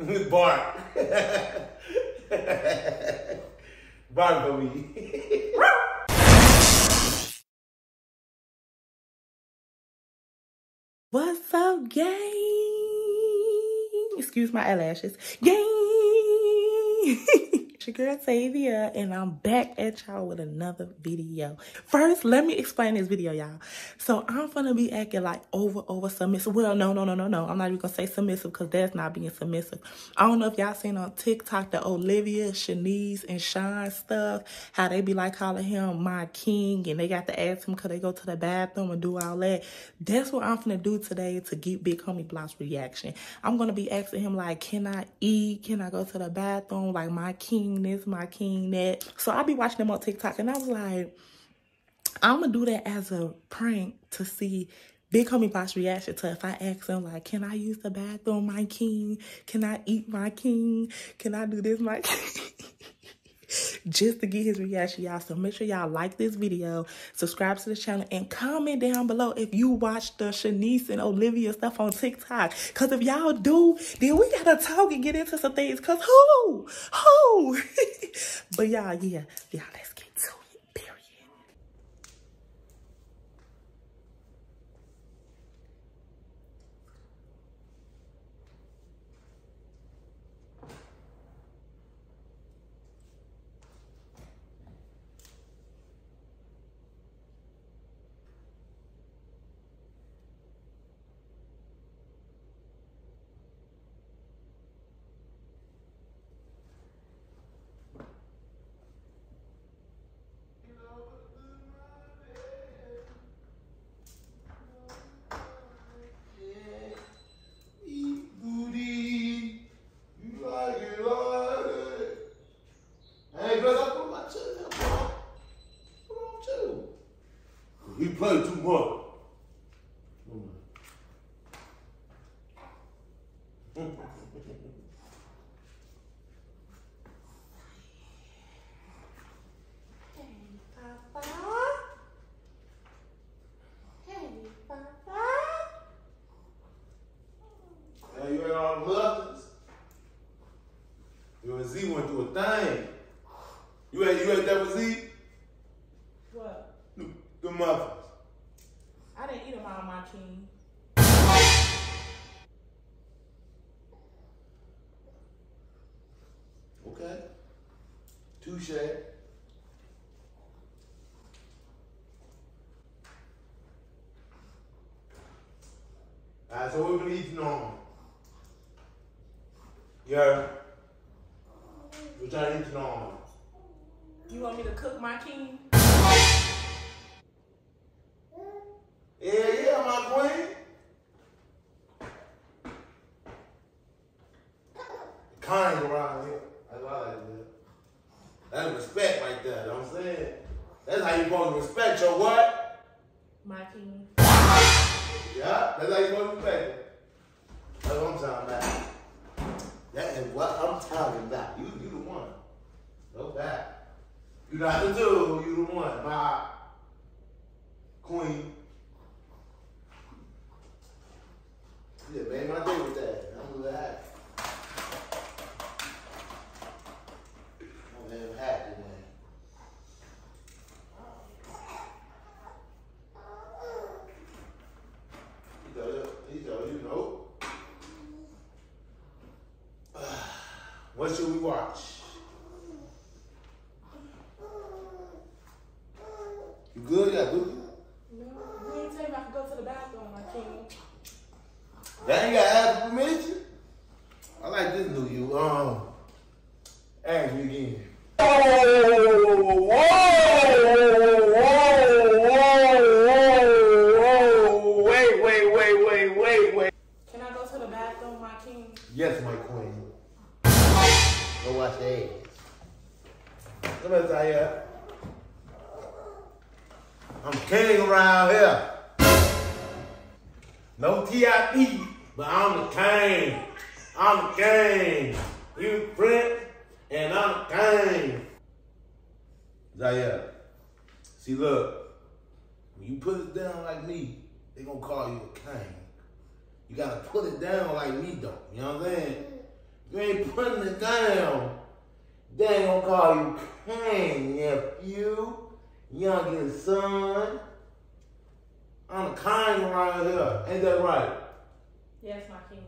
Bark. Bark for me. What's up, gang? Excuse my eyelashes. Gang! It's your girl Zavia, and I'm back at y'all with another video. First, let me explain this video, y'all. So I'm gonna be acting like over, over submissive. Well, no, no, no, no, no. I'm not even gonna say submissive because that's not being submissive. I don't know if y'all seen on TikTok the Olivia, Shanice, and Sean stuff, how they be like calling him my king, and they got to ask him could they go to the bathroom and do all that. That's what I'm gonna do today to get Big Homie Blocks' reaction. I'm gonna be asking him like, can I eat? Can I go to the bathroom? Like my king this, my king that. So I'll be watching them on TikTok and I was like, I'm gonna do that as a prank to see Big Homie Blocks' reaction to if I ask him like, can I use the bathroom, my king? Can I eat my king? Can I do this, my king? Just to get his reaction, y'all. So make sure y'all like this video, subscribe to the channel, and comment down below if you watch the Shanice and Olivia stuff on TikTok. Because if y'all do, then we got to talk and get into some things. Because who? Who? but y'all, yeah. Y'all, let's get to it. Period. Eat booty. You like it, like it. Hey, girl, I put my chin there, bro. Come on, too. He played too much. Hey, you ain't all the muffins. You and Z went through a thing. You ate, you ate that with Z? What? The, the muffins. I didn't eat them all, my king. Okay. Touche. Alright, so what we been eating on? Yeah. What y'all eating on? You want me to cook my king? Queen. Yeah, made my day with that. I'm glad. I'm damn happy, man. He told you, he told you, no. What should we watch? You good? Yeah, good. No, you ain't tell me I could go to the bathroom, my king. That ain't got to ask permission. I like this new you. Um, ask me again. Wait, wait, wait, wait, wait, wait. Can I go to the bathroom, my king? Yes, my queen. Ass. Somebody say, yeah. I'm king around here. No TIP, but I'm the king. I'm the king. You Prince, and I'm the king. Zaya, see, look, when you put it down like me, they gonna call you a king. You gotta put it down like me, though. You know what I'm saying? You ain't putting it down. They ain't gonna call you king, nephew, youngest son. I'm a kind around here. Ain't that right? Yes, my king.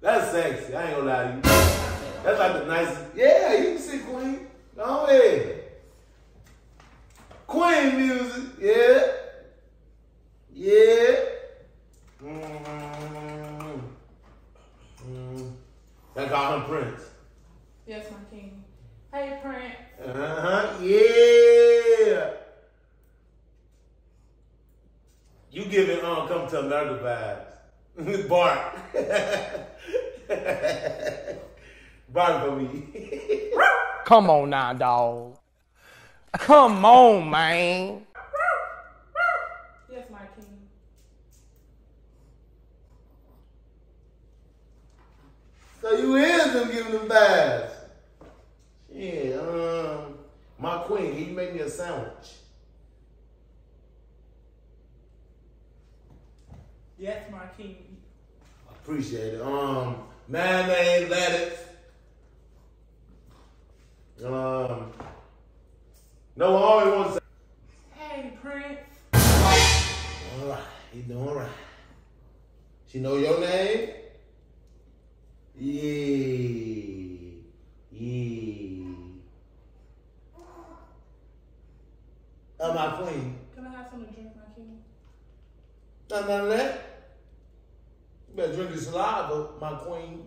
That's sexy. I ain't gonna lie to you. That's like the nicest. Yeah, you can see Queen. Go ahead. Queen music. Yeah. Yeah. Mm. Mm. They call him Prince. Yes, my king. Hey, Prince. Uh huh. Yeah. You giving um come to America vibes. Bart. Bart for me. Come on now, dog. Come on, man. Yes, my king. So you is them giving them vibes. Yeah, um, my queen, can you make me a sandwich? Yes, my king. I appreciate it. Um, mayonnaise, lettuce. Um, no, I always want to say, Hey, Prince. all right, you doing all right. She know your name? Yeah, yeah. Uh, my queen. Can I have something to drink, my king? None of that. You better drink your saliva, my queen.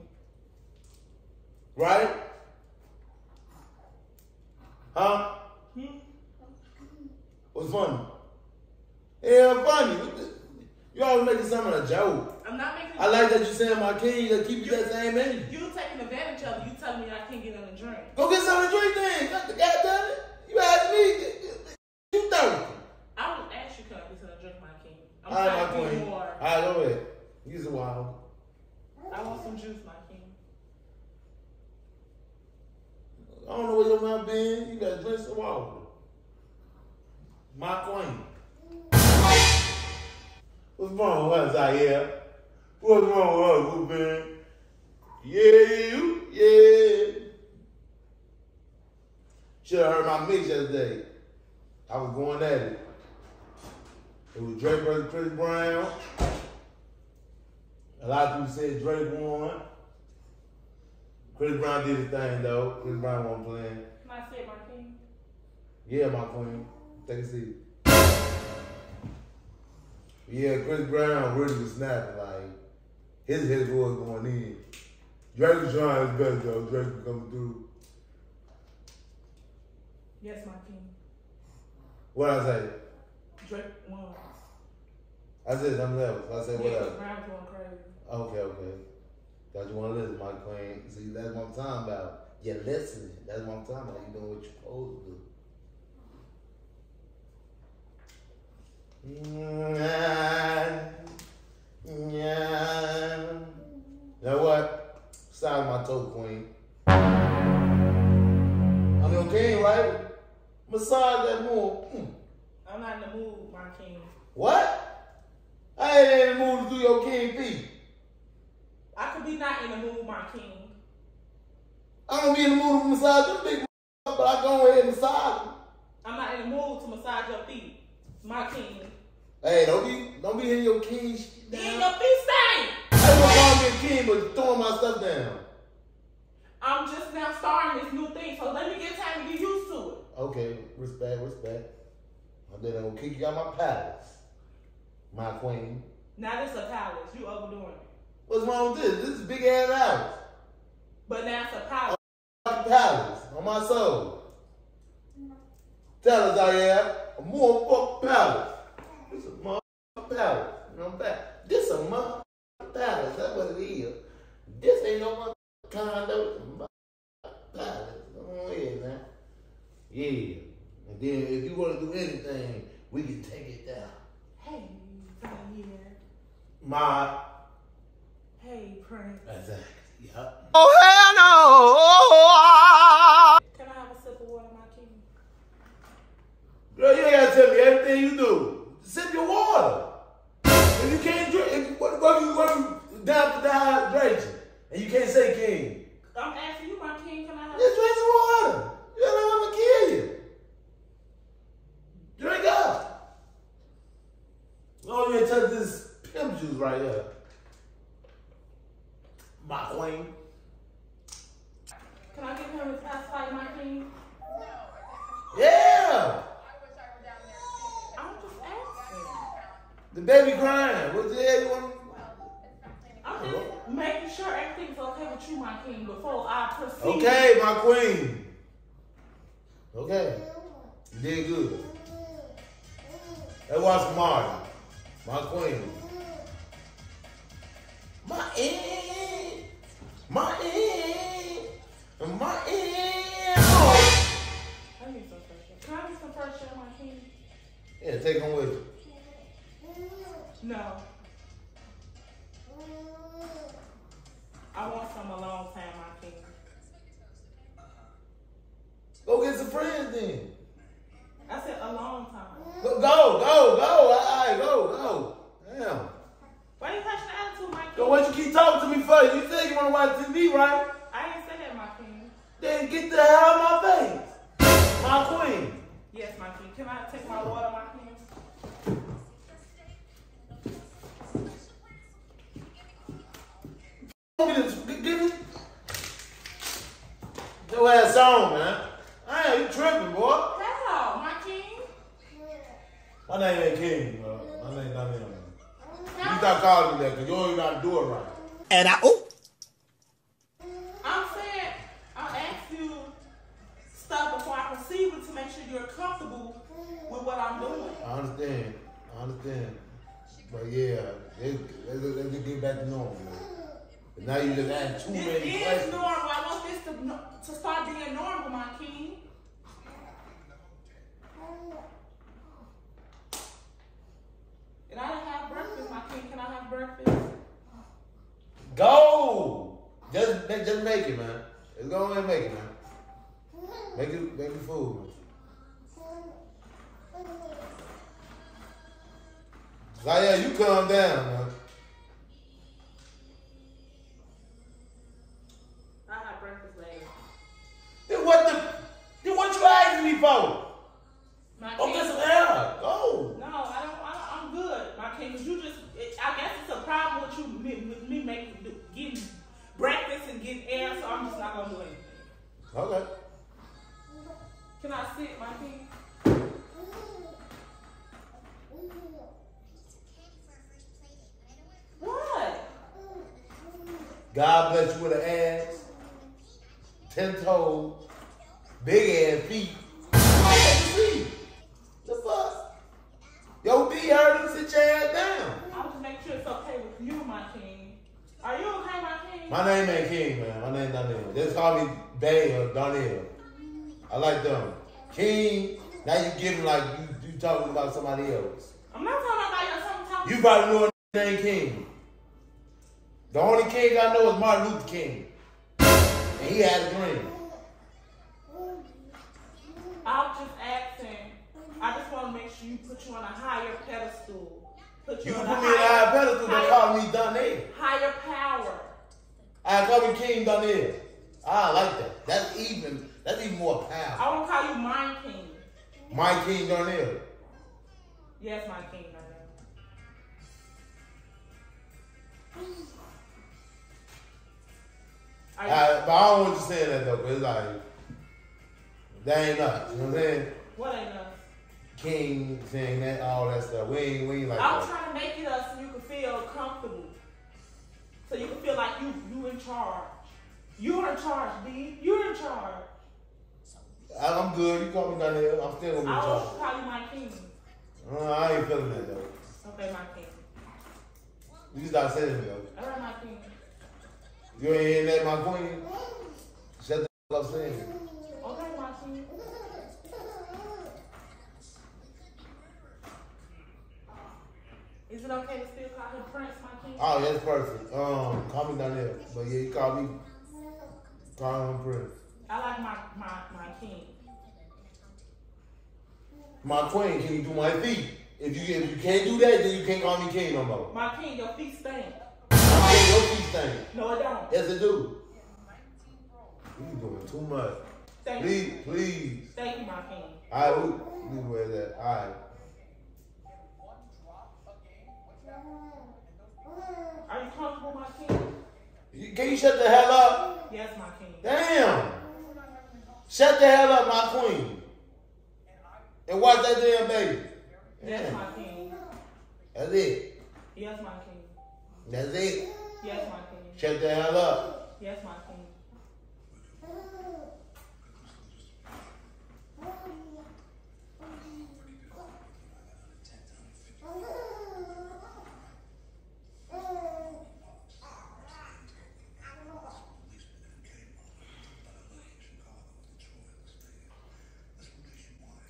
Right? Huh? Hmm? What's funny? Yeah, funny. What the- You always making something a joke. I'm not making. I like that you king that keep you that same energy. You taking advantage of it. You telling me I can't get on a drink. Go get something to drink then. God damn it. You asked me. You thirsty. I would ask you, can I get drink, my king? I'm All right, my queen. get All more. right, go ahead. Use a wild. I want some juice, my king. I don't know where your mouth been. You better drink some water. My queen. What's wrong with us out here? What's wrong with us, man? Yeah, you? Yeah. Should have heard my mix yesterday. I was going at it. It was Drake versus Chris Brown. A lot of people said Drake won. Chris Brown did his thing though. Chris Brown wasn't playing. Can I say it, my king? Yeah, my queen. Take a seat. Yeah, Chris Brown really was snapping. Like his his was going in. Drake was trying his best though. Drake was coming through. Yes, my king. What I say? Drake won. I said something else. I said what Yeah, else? Chris going crazy. Okay, okay. Thought you want to listen, my queen. See, that's what I'm talking about. You're listening. That's what I'm talking about. You doing what you're supposed to do. Yeah. Yeah. You know what? Side my toe, queen. I'm your king, right? Massage that more. Mm. I'm not in the mood, my king. What? I ain't in the mood to do your king feet. I could be not in the mood, my king. I don't be in the mood to massage them big but I go ahead and massage them. I'm not in the mood to massage your feet, my king. Hey, don't be don't be hitting your keys down. your feet stank. I don't call me a king, but throwing my stuff down. I'm just now starting this new thing, so let me get time to get used to it. Okay, respect, respect. Then I'm gonna kick you out my palace. My queen. Now this a palace. You overdoing it. What's wrong with this? This is a big ass house. But now it's a palace. Fucking palace on my soul. Tell us I am a motherfucking palace. This a motherfucking palace. You know what I'm saying? This a motherfucking palace. That's what it is. This ain't no motherfucking condo. It's a motherfucking palace. Oh yeah, man. Yeah. And then if you want to do anything, we can take it down. Hey, right here. My. Hey, Prince. Exactly. Yup. Oh, hell no! Can I have a sip of water, my king? Girl, you ain't gotta tell me everything you do. Sip your water. If you can't drink, if, what, what, you, what you down for dehydration. And you can't say king. I'm asking you, my king, can I have Just drink some water. You don't know I'm gonna kill you. Drink up. Oh, you touch this pimp juice right here. Take them with you. Your ass on, man. I ain't you tripping, boy. How, my king? My name ain't King, bro. My name not him. You stop calling me that because you don't even know how to do it right. And I, oh, I'm saying, I'll ask you stuff before I proceed with to make sure you're comfortable with what I'm doing. I understand. I understand. But yeah, let's, let's, let's get back to normal, man. But now you just add too This many is questions. normal. I want this to, no- to start being normal, my king. And I have breakfast, my king. Can I have breakfast? Go! Just, just make it, man. Let's go and make it, man. Make it, make it food. Zaya, you calm down, man. For? My oh, Go king. get some air. Go. No, I don't. I, I'm good, my king. Cause you just, it, I guess it's a problem with you, me, with me making, getting breakfast and getting air. So I'm just not gonna do anything. Okay. Can I sit, my king? What? God bless you with an ass, ten toes, big ass feet. Name Donnell. Just call me Bay or Donnell. I like them. King, now you giving like you, you talking about somebody else. I'm not talking about your something talking. You probably know a name King. The only king I know is Martin Luther King. And he had a dream. I'm just asking. I just want to make sure you put you on a higher pedestal. Put you, You on put a me in a higher, pedestal, they call me Donnell. higher power. I call me King Donnell. I like that. That's even, that's even more power. I want to call you my king. My King Donnell. Yes, my king. I know. Are I, but I don't want you saying that though, because it's like, that ain't us. You know what I'm saying? what ain't us? King saying that, all that stuff. We ain't, we ain't like I'm that. trying to make it us so you can feel comfortable. So you can feel like you you in charge. You're in charge, D. You're in charge. I'm good. You call me down Donnell. I'm still gonna be in I charge. want to call you my king. Uh, I ain't feeling that though. Okay, my king. You just stop saying it though. All right, my king. You ain't hearing that, my queen? Shut the fuck up saying it. Okay, my king. Is it okay to still call him Prince, my king? Oh, that's perfect. Um, call me Donnell. But yeah, you call me, Prince. I like my my my king. My queen, can you do my feet? If you if you can't do that, then you can't call me king no more. My king, your feet stink. I'm saying your change. No, it don't. Yes, it do. You doing too much. Thank you. Please, please. Thank you, my king. All right, we, we wear that. All right. Can you shut the hell up? Yes, my king. Damn. Shut the hell up, my queen. And watch that damn baby. Yes, Damn. my king. That's it. Yes, my king. That's it. Yes, my king. Shut the hell up. Yes, my king.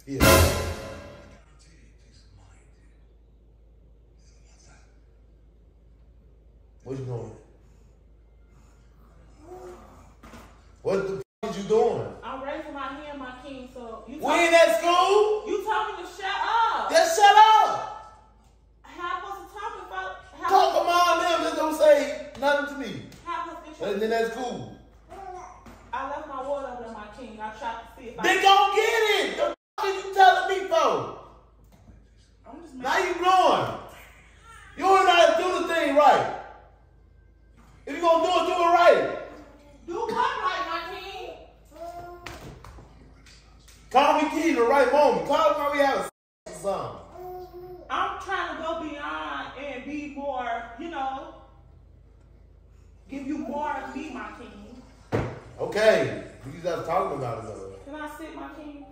Yeah. What you doing? What the f is you doing? I'm raising my hand, my king. So you We told, ain't at school. you told me to shut up. Just shut up. How am I supposed to talk about? How, Talk about them. Just don't say nothing to me. how am I supposed to And then that's cool. I left my water over there, my king. I tried to see if I. Then go get it. The f is you telling me for? I'm just Now making. you blowing. You don't know how to do the thing right. If you gonna do it, do it right. Do what right, my king? Call me key in the right moment. Call me when we have a something. I'm trying to go beyond and be more, you know, give you more of me, my king. Okay. You just talking about it though. Can I sit, my king?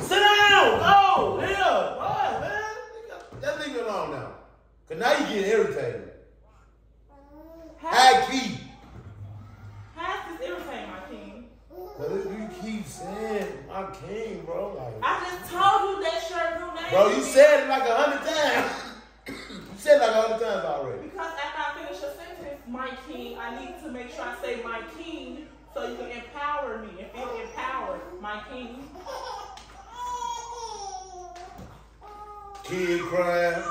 Sit down! Oh, go! Here! What, man? That nigga alone now. Cause now you getting irritated. High key. how's this irritating, my king? But if you keep saying my king, bro. Like, I just told you that your new name. bro, you said it like a hundred times. you said it like a hundred times already. Because after I finish a sentence, my king, I need to make sure I say my king so you can empower me and feel empowered, my king. Kid crying.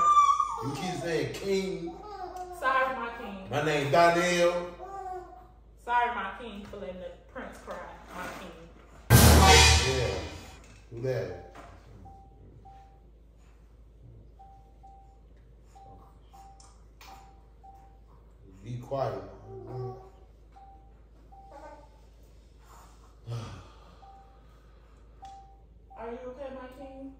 You keep saying king. Sorry, my king. My name is Donnell. Sorry, my king, Be quiet. Are you okay, my king?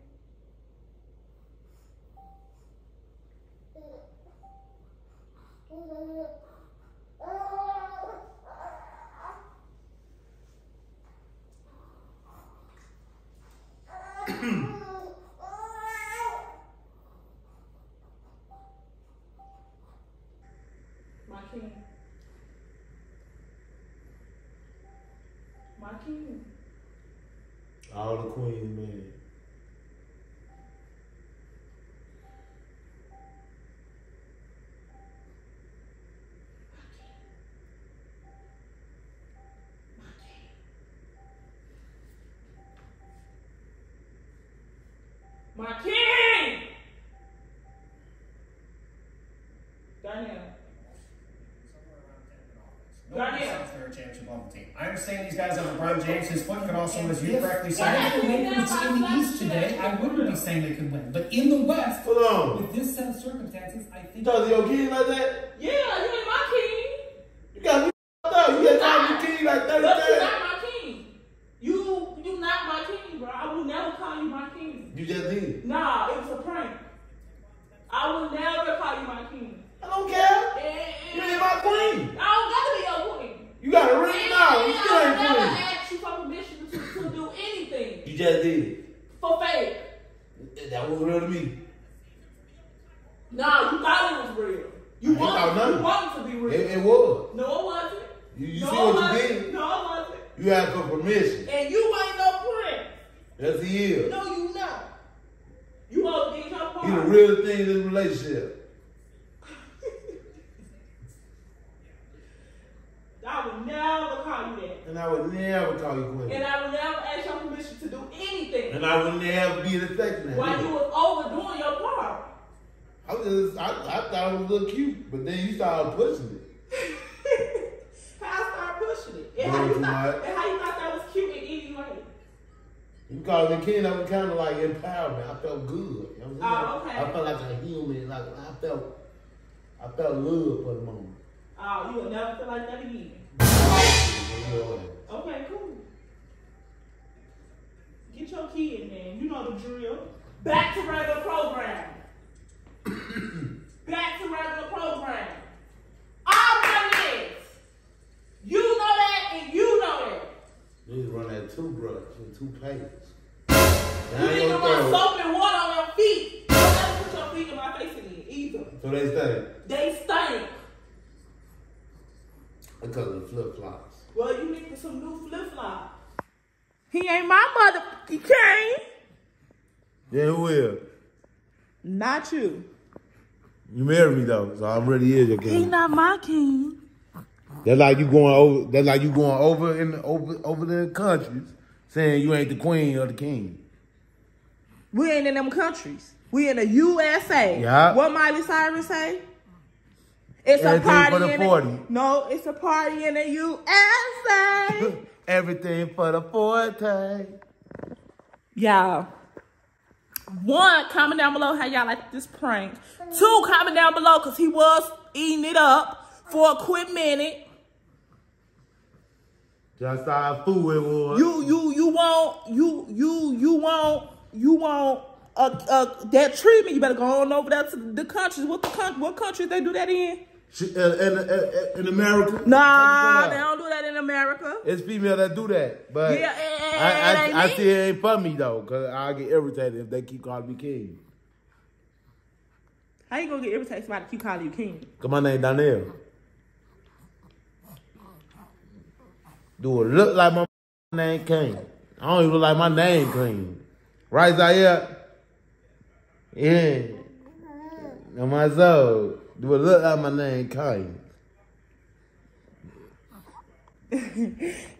My king. My king. All the queens, man. My king! Daniel. Daniel. Says they're a championship level team. I understand these guys have LeBron James. His foot could also, as you If correctly if said, the Lakers in the East today, I wouldn't be saying they could win. But in the West, Hold on. with this set of circumstances, I think talk to your king like that? Yeah, you ain't my king. You got me f***ed up. You got called me king like 30 But you're times. not my king. You you not my king, bro. I will never call you my king. You just did. Nah, it was a prank. I will never call you my king. I don't care. Eh, You eh, ain't my queen. I don't gotta be your queen. You got a ring And now. You I still will ain't never queen. ask you for permission to, to do anything You just did. for fake. That was real to me. Nah, you thought it was real. You I ain't thought wanted, nothing. you wanted to be real. It, it was. no, it wasn't. You, you no, see what you did? No, it wasn't. You asked for permission. And you ain't no prince. Yes, he is. No, you not. You all get your part. He the real thing in this relationship. I would never call you that. And I would never call you queen. And I would never ask your permission to do anything And I would never be in affecting that. while you was overdoing your part. I, just, I, I thought it was a little cute, but then you started pushing it. I started pushing And how, you thought, and how you thought that was cute in any way? You called me king, I was kind of like empowerment. I felt good. You know what I'm Oh, okay. I felt like a human. Like I felt, I felt love for the moment. Oh, you will never feel like that again. You know what? Okay, cool. Get your kid, man. You know the drill. Back to regular program. Back to regular program. All my niggas. You know that and you know that. You need to run that toothbrush and toothpaste. You That need to run soap and water on your feet. Don't ever put your feet in my face again, either. So they say They stink. because of flip flops. Well, you need some new flip flops. He ain't my mother. He came. Yeah, who will? Not you. You married me though, so I'm really is your king. He king. not my king. That's like you going over. That's like you going over in the, over over the countries, saying you ain't the queen or the king. We ain't in them countries. We in the USA. Yeah. What Miley Cyrus say? It's Everything a party for the in 40. The, no, it's a party in the USA. Everything for the forte. y'all. One, comment down below how y'all like this prank. Two, comment down below because he was eating it up for a quick minute. Just how fool it was. You, you, you want, you, you, you want, you want uh, uh, that treatment. You better go on over there to the countries. What the coun- what countries they do that in? She, uh, in, uh, in America. Nah, they don't do that in America. It's female that do that, but Yeah, it- it- I, it I, ain't I me. see it ain't for me though, cause I get irritated if they keep calling me king. How you gonna get irritated somebody keep calling you king? Cause my name Donnell. Do it look like my name King? I don't even look like my name King. Right, Zaire? Yeah. On my Do it look like my name Kanye.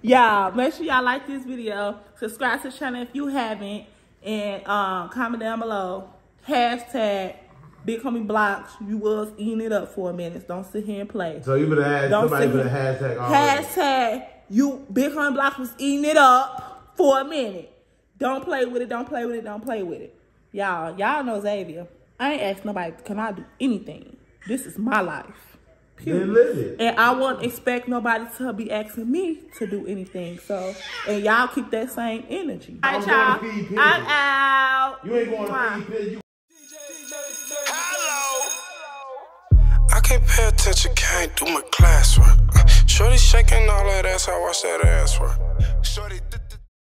Y'all, make sure y'all like this video. Subscribe to the channel if you haven't. And um, comment down below. Hashtag Big Homie Blocks. You was eating it up for a minute. Don't sit here and play. So you better ask Don't somebody for the hashtag. Hashtag you Big Homie Blocks was eating it up for a minute. Don't play with it. Don't play with it. Don't play with it. Y'all, y'all know Xavier. I ain't asked nobody, can I do anything? This is my life. Then listen. And I won't expect nobody to be asking me to do anything. So, and y'all keep that same energy. All I'm right, going to feed y'all. I'm out. You ain't going Mwah. to feed pigeons. You I can't pay attention, can't do my classwork. Shorty shaking all that ass, I watch that ass work. Shorty, th- th-